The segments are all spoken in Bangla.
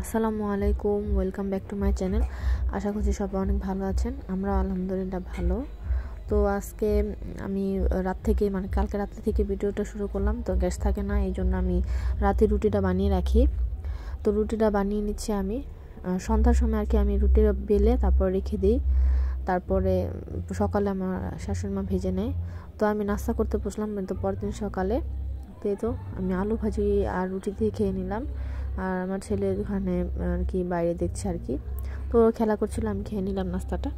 আসসালামু আলাইকুম, welcome back to my channel. আশা করছি সবাই অনেক ভালো আছেন, আমরা আলহামদুলিল্লাহ ভালো। তো আজকে আমি রাত থেকে মানে কালকে রাত থেকে ভিডিওটা শুরু করলাম, তো গ্যাস থাকে না, এই জন্য আমি রাতে রুটিটা বানিয়ে রাখি। তো রুটিটা বানিয়ে নিচ্ছি আমি। সন্ধ্যার সময় আর কি আমি রুটিটা বেলে তারপর রেখে দিই। তারপরে সকালে আমার শাশুড়ি মা ভেজে নেয়। তো আমি নাস্তা করতে বসলাম, কিন্তু পরের দিন সকালে তো আমি আলু ভাজি আর রুটি দিয়ে খেয়ে নিলাম। আর আমার ছেলে ওখানে আর কি বাইরে দেখছে আর কি। তো খেলা করছিল, আমি খেয়ে নিলাম নাস্তাটা।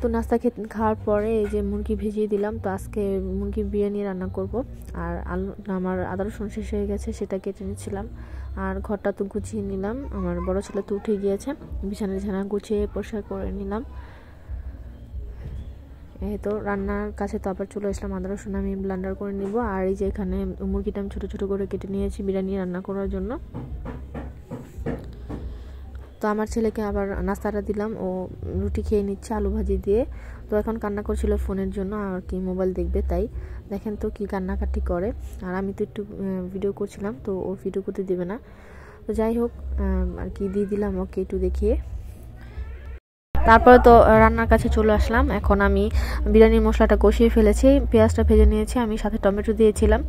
তো নাস্তা খেতে খাওয়ার পরে এই যে মুরগি ভিজিয়ে দিলাম, তো আজকে মুরগি বিরিয়ানি রান্না করব। আর আলু, আমার আদা রসুন শেষ হয়ে গেছে, সেটা কেটে নিচ্ছিলাম। আর ঘরটা তো গুছিয়ে নিলাম, আমার বড় ছেলে তো উঠে গিয়েছে বিছানা বিছানা গুছিয়ে পরিষ্কার করে নিলাম। এই তো রান্নার কাছে তো আবার চলে আসলাম আদা, রসুন, আমি ব্লান্ডার করে নিব। আর এই যে এখানে মুরগিটা আমি ছোটো ছোটো করে কেটে নিয়েছি বিরিয়ানি রান্না করার জন্য। তো আমার ছেলেকে আবার নাস্তাটা দিলাম, ও রুটি খেয়ে নিচ্ছে আলু ভাজি দিয়ে। তো এখন কান্না করছিল ফোনের জন্য, আর কি মোবাইল দেখবে তাই। দেখেন তো কি কান্নাকাটি করে। আর আমি তো একটু ভিডিও করছিলাম, তো ও ভিডিও করতে দেবে না। তো যাই হোক আর কি দিয়ে দিলাম ওকে একটু দেখিয়ে। তারপরে তো রান্নার কাছে চলে আসলাম। এখন আমি বিরিয়ানির মশলাটা কষিয়ে ফেলেছি, পেঁয়াজটা ভেজে নিয়েছি, আমি সাথে টমেটো দিয়েছিলাম।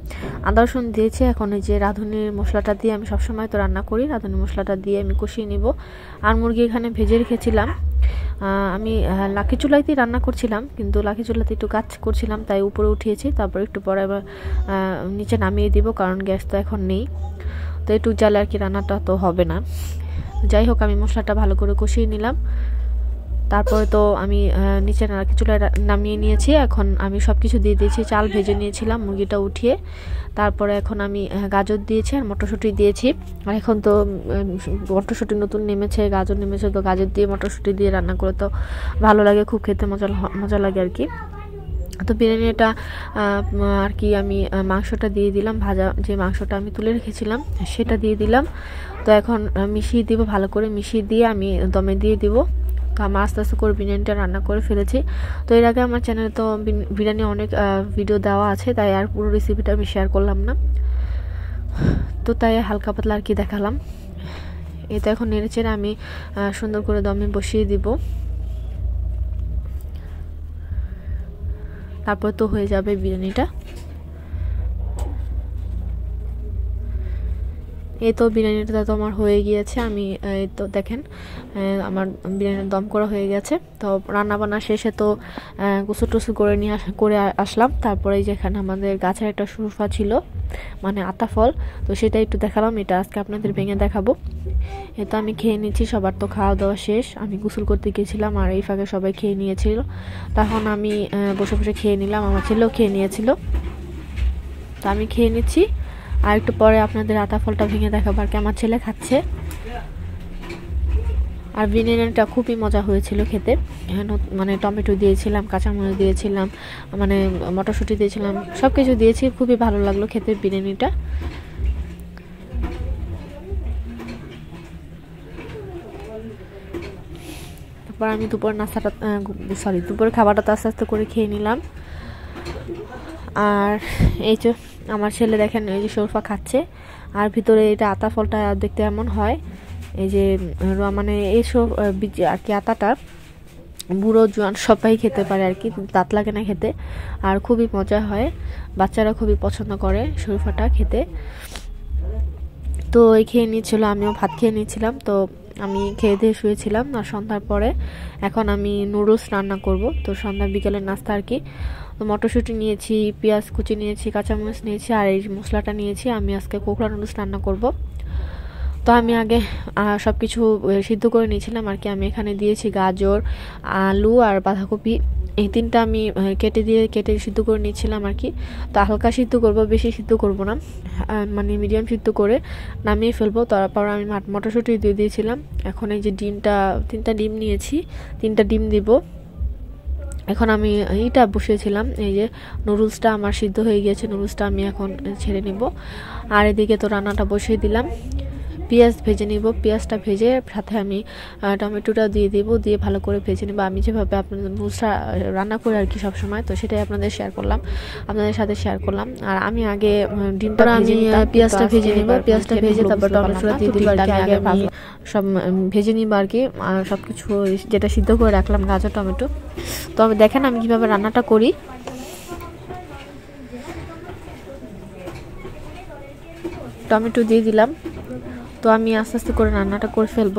আদা রসুন দিয়েছি, এখন এই যে রাঁধুনির মশলাটা দিয়ে আমি সবসময় তো রান্না করি, রাঁধুনির মশলাটা দিয়ে আমি কষিয়ে নিব। আর মুরগি এখানে ভেজে রেখেছিলাম। আমি লাখি চুলাইতেই রান্না করছিলাম, কিন্তু লাখি চুলাতে একটু কাজ করছিলাম, তাই উপরে উঠিয়েছি। তারপর একটু পরে আবার নিচে নামিয়ে দিব, কারণ গ্যাস তো এখন নেই। তো একটু জালে আর কি রান্নাটা তো হবে না। যাই হোক, আমি মশলাটা ভালো করে কষিয়ে নিলাম। তারপরে তো আমি নিচে নারকেল চুলায় নামিয়ে নিয়েছি। এখন আমি সব কিছু দিয়ে দিয়েছি, চাল ভেজে নিয়েছিলাম, মুরগিটা উঠিয়ে। তারপরে এখন আমি গাজর দিয়েছি আর মটরশুঁটি দিয়েছি। আর এখন তো মটরশুঁটি নতুন নেমেছে, গাজর নেমেছে, তো গাজর দিয়ে মটরশুঁটি দিয়ে রান্না করে তো ভালো লাগে, খুব খেতে মজা মজা লাগে আর কি। তো বিরিয়ানিটা আর কি আমি মাংসটা দিয়ে দিলাম, ভাজা যে মাংসটা আমি তুলে রেখেছিলাম, সেটা দিয়ে দিলাম। তো এখন মিশিয়ে দিব, ভালো করে মিশিয়ে দিয়ে আমি দমে দিয়ে দিব। আমার আস্তে আস্তে করে বিরিয়ানিটা রান্না করে ফেলেছি। তো এর আগে আমার চ্যানেলে তো বিরিয়ানি অনেক ভিডিও দেওয়া আছে, তাই আর পুরো রেসিপিটা আমি শেয়ার করলাম না। তো তাই হালকা পাতলা আর কি দেখালাম। এটা এখন নেড়ে চেড়ে আমি সুন্দর করে দমে বসিয়ে দিব। তারপর তো হয়ে যাবে বিরিয়ানিটা। এই তো বিরিয়ানিটা তো আমার হয়ে গিয়েছে, আমি, এই তো দেখেন আমার বিরিয়ানির দম করা হয়ে গেছে। তো রান্না বান্না শেষে তো গোসল টুসু করে নিয়ে করে আসলাম। তারপরে যেখানে আমাদের গাছের একটা সুরফা ছিল মানে আতা ফল, তো সেটা একটু দেখালাম, এটা আজকে আপনাদের ভেঙে দেখাবো। এ তো আমি খেয়ে নিচ্ছি, সবার তো খাওয়া দাওয়া শেষ। আমি গোসল করতে গিয়েছিলাম, আর এই ফাঁকে সবাই খেয়ে নিয়েছিল। তখন আমি বসে বসে খেয়ে নিলাম, আমার ছেলেও খেয়ে নিয়েছিল। তো আমি খেয়ে নিচ্ছি। আর একটু পরে আপনাদের আতা ফলটা ভেঙে দেখাবো আর কি আমার ছেলে খাচ্ছে। আর বিরিয়ানিটা খুবই মজা হয়েছিল খেতে। মানে টমেটো দিয়েছিলাম, কাঁচামরিচ দিয়েছিলাম মানে মটরশুঁটি দিয়েছিলাম সব কিছু দিয়েছি, খুবই ভালো লাগল খেতে বিরিয়ানিটা। তারপর আমি দুপুর নাস্তাটা সরি দুপুরের খাবারটা আস্তে আস্তে করে খেয়ে নিলাম। আর এই যে আমার ছেলে দেখেন, এই যে সরফা খাচ্ছে, আর ভিতরে এটা আতা ফলটা দেখতে এমন হয়, এই যে মানে এই সব আর কি আতাটা, বুড়ো জোয়ান সবাই খেতে পারে আর কি দাঁত লাগে না খেতে, আর খুবই মজা হয়, বাচ্চারা খুবই পছন্দ করে শরীফাটা খেতে। তো এই খেয়ে নিয়েছিল, আমিও ভাত খেয়ে নিয়েছিলাম, তো আমি খেয়ে দিয়ে শুয়েছিলাম, আর সন্ধ্যার পরে এখন আমি নুডলস রান্না করব, তো সন্ধ্যা বিকেলের নাস্তা আর কি। মটরশুঁটি নিয়েছি, পেঁয়াজ কুচি নিয়েছি, কাঁচামরিচ নিয়েছি, আর এই মশলাটা নিয়েছি। আমি আজকে কোকড়া নুডলস রান্না করব। তো আমি আগে সব কিছু সিদ্ধ করে নিয়েছিলাম আর কি। আমি এখানে দিয়েছি গাজর, আলু আর বাঁধাকপি। এই তিনটা আমি কেটে দিয়ে, কেটে সিদ্ধ করে নিয়েছিলাম আর কি। তো হালকা সিদ্ধ করব, বেশি সিদ্ধ করব না। মানে মিডিয়াম সিদ্ধ করে নামিয়ে ফেলব। তারপর আমি মটরশুঁটি দিয়ে দিয়েছিলাম। এখন এই যে ডিমটা, তিনটা ডিম নিয়েছি। তিনটা ডিম দিব। এখন আমি এইটা বসিয়েছিলাম, এই যে নুডলসটা আমার সিদ্ধ হয়ে গিয়েছে, নুডলসটা আমি এখন ছেড়ে নিব। আর এদিকে তো রান্নাটা বসিয়ে দিলাম। পেঁয়াজ ভেজে নিব। পেঁয়াজটা ভেজে সাথে আমি টমেটোটা দিয়ে দিব দিয়ে ভালো করে ভেজে নেব। আমি যেভাবে আপনাদের নুসরা রান্না করি আর কি সবসময় তো সেটাই আপনাদের শেয়ার করলাম। আপনাদের সাথে শেয়ার করলাম। আর আমি আগে ডিমটা আমি পেঁয়াজটা ভেজে নিব। পেঁয়াজটা ভেজে তারপর টমেটোটা দিয়ে দিব আর আগে সব ভেজে নিব আর কি। সব কিছু যেটা সিদ্ধ করে রাখলাম গাজর টমেটো। তো আমি দেখেন আমি কীভাবে রান্নাটা করি। টমেটো দিয়ে দিলাম। তো আমি আস্তে আস্তে করে রান্নাটা করে ফেলব।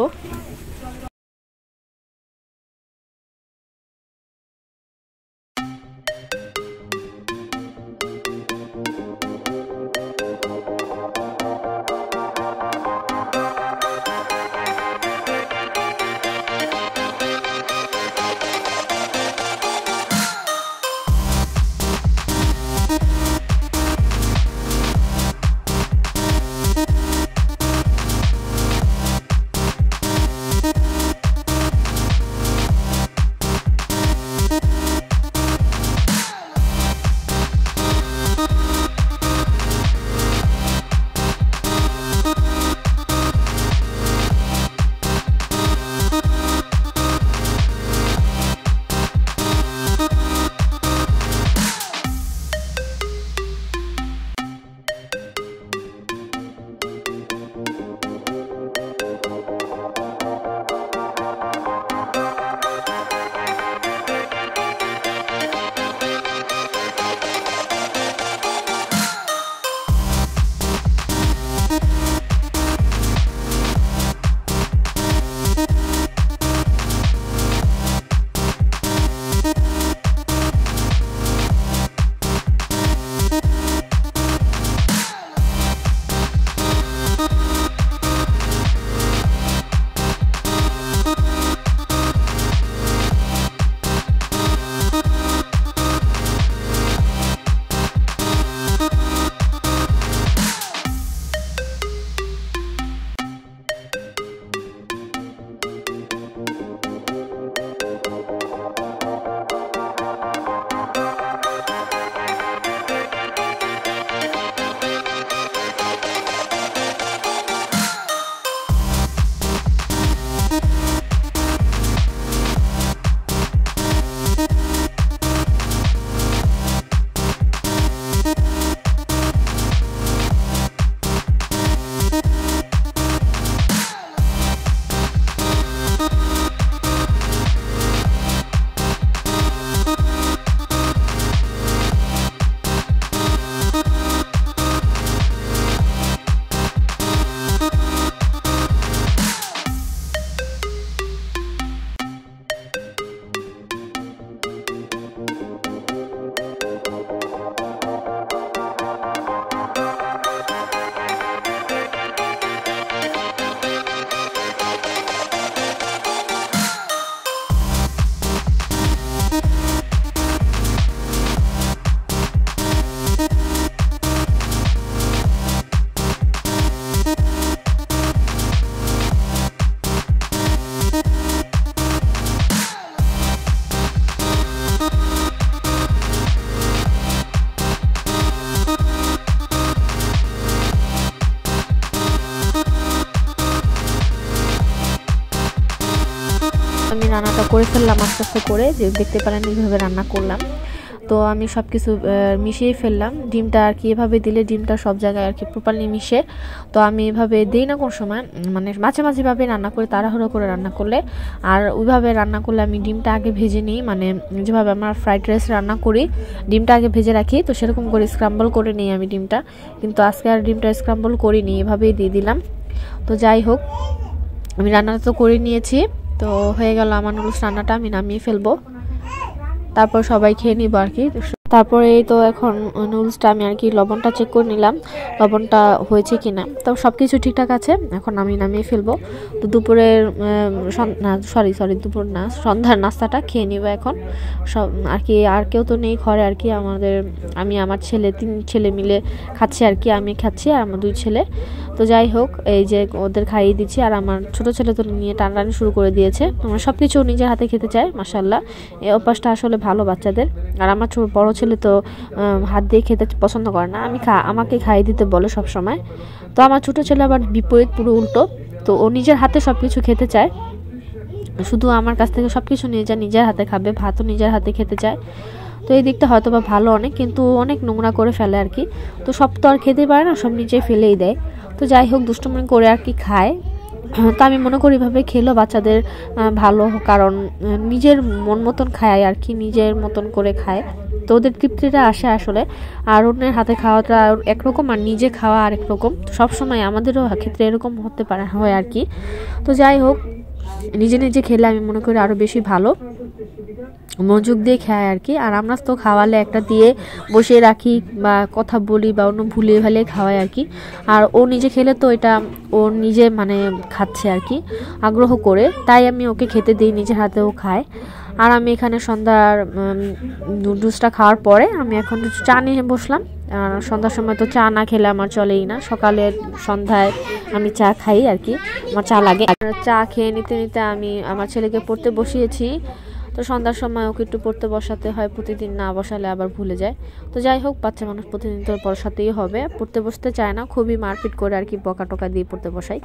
রান্নাটা করে ফেললাম আস্তে আস্তে করে, যে দেখতে পারেন এইভাবে রান্না করলাম। তো আমি সব কিছু মিশিয়ে ফেললাম। ডিমটা আর কি এভাবে দিলে ডিমটা সব জায়গায় আর কি প্রপারলি মিশে। তো আমি এভাবে দিই না কোন সময় মানে মাঝে মাঝেভাবে রান্না করে, তাড়াহুড়ো করে রান্না করলে। আর ওইভাবে রান্না করলে আমি ডিমটা আগে ভেজে নিই মানে যেভাবে আমার ফ্রাইড রাইস রান্না করি, ডিমটা আগে ভেজে রাখি। তো সেরকম করে স্ক্রাম্বল করে নিই আমি ডিমটা। কিন্তু আজকে আর ডিমটা স্ক্রাম্বল করিনি, এভাবেই দিয়ে দিলাম। তো যাই হোক, আমি রান্নাটা তো করে নিয়েছি। তো হয়ে গেল আমার নুডলস রান্নাটা, আমি নামিয়ে ফেলব। তারপর সবাই খেয়ে নিব আর কি। তারপরে এই তো এখন নুডলসটা আমি আর কি লবণটা চেক করে নিলাম, লবণটা হয়েছে কি না তো সব কিছু ঠিকঠাক আছে, এখন আমি নামিয়ে ফেলব। তো দুপুরের না সরি সরি দুপুর না, সন্ধ্যার নাস্তাটা খেয়ে নিব এখন। সব, আর কি, আর কেউ তো নেই ঘরে, আর কি, আমাদের, আমি, আমার ছেলে, তিন ছেলে মিলে খাচ্ছি আর কি, আমি খাচ্ছি আর আমার দুই ছেলে। তো যাই হোক, এই যে ওদের খাইয়ে দিচ্ছি আর আমার ছোট ছেলে তো নিয়ে টানটানি শুরু করে দিয়েছে। আমার সব কিছু নিজের হাতে খেতে চায় মাসাল্লাহ এই অভ্যাসটা আসলে ভালো বাচ্চাদের। আর আমার ছোট বড় ছেলে তো হাত দিয়ে খেতে পছন্দ করে না। আমি খা, আমাকে খাইয়ে দিতে বলে সব সময় তো আমার ছোট ছেলে আবার বিপরীত, পুরো উল্টো। তো ও নিজের হাতে সব কিছু খেতে চায়। শুধু আমার কাছ থেকে সব কিছু নিয়ে যায়, নিজের হাতে খাবে, ভাতও নিজের হাতে খেতে চায়। তো এই দিকটা হয়তো বা ভালো অনেক, কিন্তু অনেক নোংরা করে ফেলে আর কি। তো সব তো আর খেতে পারে না, সব নিজে ফেলেই দেয়। তো যাই হোক দুষ্টমনি করে আর কি খায়। তো আমি মনে করি এভাবে খেলো বাচ্চাদের ভালো কারণ নিজের মন মতন খায় আর কি, নিজের মতন করে খায়। তো ওদের তৃপ্তিটা আসে আসলে। আর অন্যের হাতে খাওয়াটা একরকম আর নিজে খাওয়া আরেক রকম সবসময় আমাদেরও ক্ষেত্রে এরকম হতে পারে, হয় আর কি। তো যাই হোক নিজে নিজে খেলে আমি মনে করি আরও বেশি ভালো। মনোযোগ দিয়ে খায় আর কি। আর আমরা তো খাওয়ালে একটা দিয়ে বসে রাখি বা কথা বলি বা অন্য ভুলিয়ে ফেলে খাওয়াই আর কি। আর ও নিজে খেলে তো এটা ও নিজে মানে খাচ্ছে আর কি, আগ্রহ করে। তাই আমি ওকে খেতে দিই, নিজের হাতেও খায়। আর আমি এখানে সন্ধ্যার নুডলসটা খাওয়ার পরে আমি এখন চা নিয়ে বসলাম। আর সন্ধ্যার সময় তো চা না খেলে আমার চলেই না। সকালের সন্ধ্যায় আমি চা খাই আর কি, আমার চা লাগে। চা খেয়ে নিতে নিতে আমি আমার ছেলেকে পড়তে বসিয়েছি। তো সন্ধ্যার সময় ওকে একটু পড়তে বসাতে হয়, প্রতিদিন না বসালে আবার ভুলে যায়। তো যাই হোক, বাচ্চা মানুষ প্রতিদিন তো বসাতেই হবে। পড়তে বসতে চায় না, খুবই মারপিট করে আর কি বকা টকা দিয়ে পড়তে বসাই।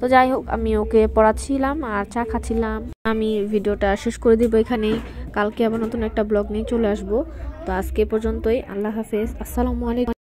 তো যাই হোক, আমি ওকে পড়াচ্ছিলাম আর চা খাচ্ছিলাম। আমি ভিডিওটা শেষ করে দিব এখানেই। কালকে আবার নতুন একটা ব্লগ নিয়ে চলে আসব। তো আজকে পর্যন্তই, আল্লাহ হাফেজ। আসসালামু আলাইকুম।